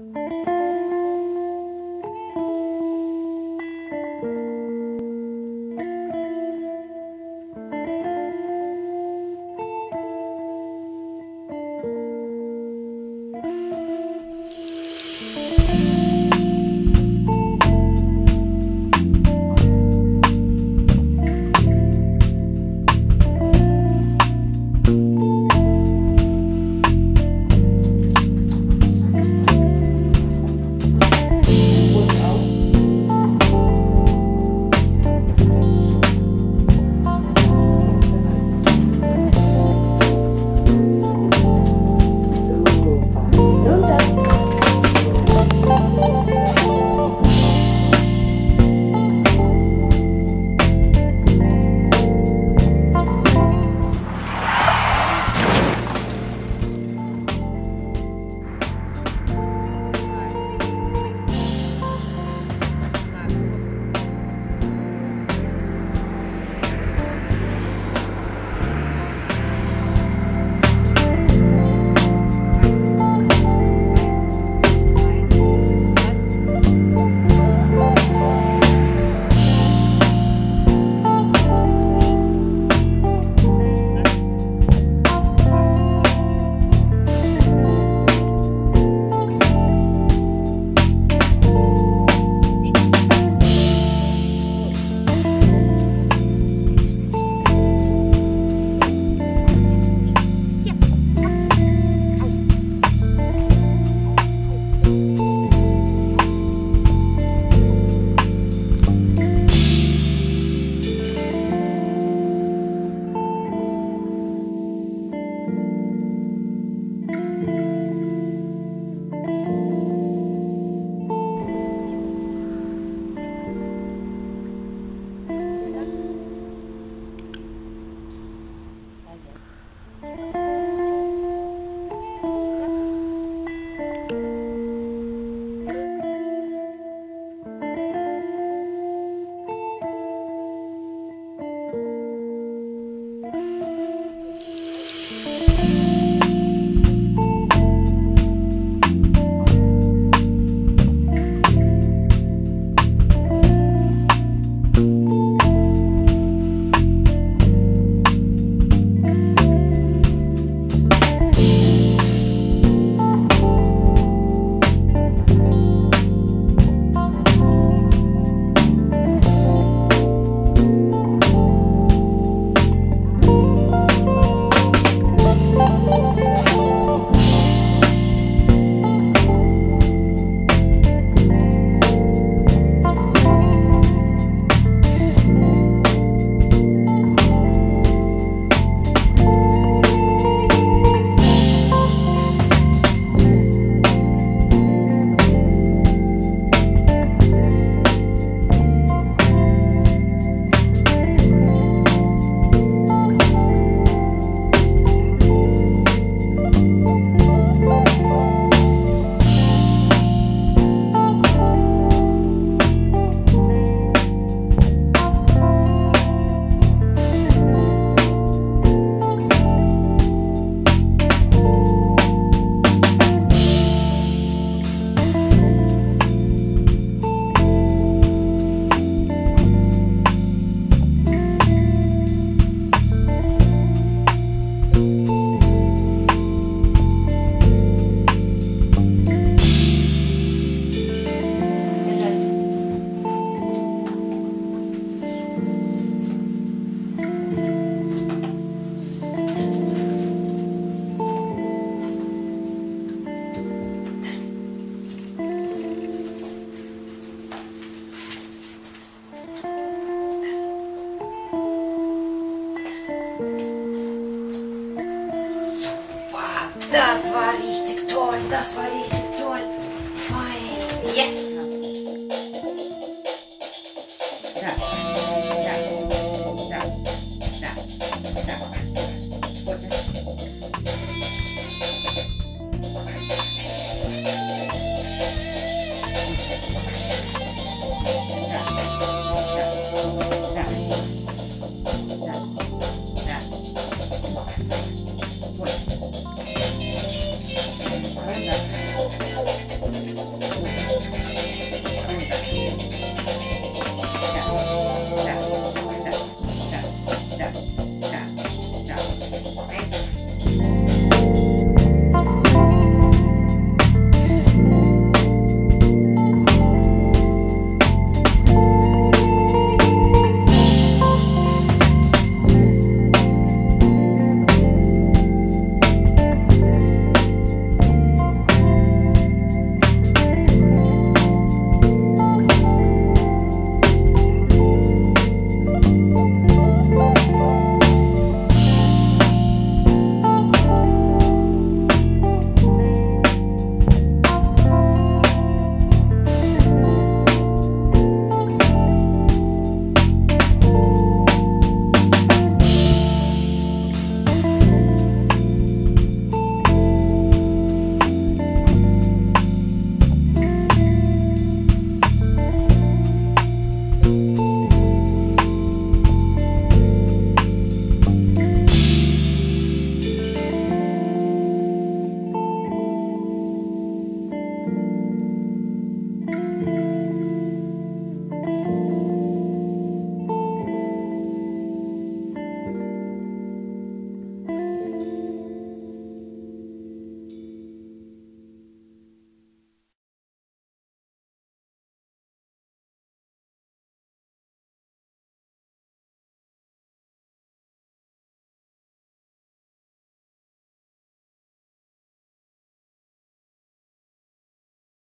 Música richtig toll, das war richtig toll. Oi. Ja.